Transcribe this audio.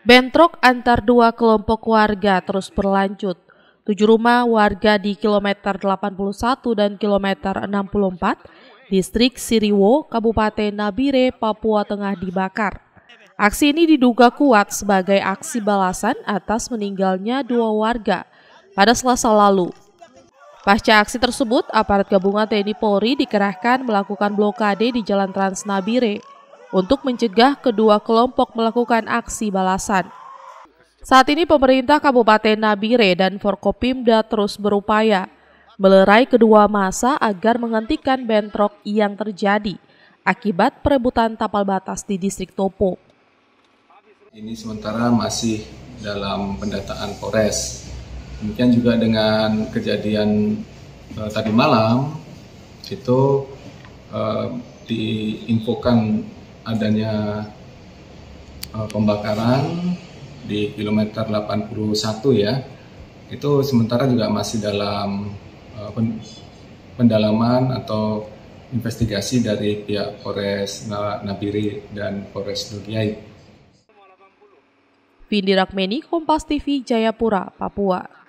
Bentrok antar dua kelompok warga terus berlanjut. Tujuh rumah warga di kilometer 81 dan kilometer 64, distrik Siriwo, Kabupaten Nabire, Papua Tengah dibakar. Aksi ini diduga kuat sebagai aksi balasan atas meninggalnya dua warga pada selasa lalu. Pasca aksi tersebut, aparat gabungan TNI Polri dikerahkan melakukan blokade di Jalan Trans Nabire untuk mencegah kedua kelompok melakukan aksi balasan. Saat ini pemerintah Kabupaten Nabire dan Forkopimda terus berupaya melerai kedua masa agar menghentikan bentrok yang terjadi akibat perebutan tapal batas di distrik Topo. Ini sementara masih dalam pendataan Polres. Demikian juga dengan kejadian uh, tadi malam itu uh, diinfokan adanya uh, pembakaran di kilometer 81 ya itu sementara juga masih dalam uh, pendalaman atau investigasi dari pihak Polres Nabiri dan Polres Dogiai. Vindi Rakmeni, Kompas TV, Jayapura, Papua.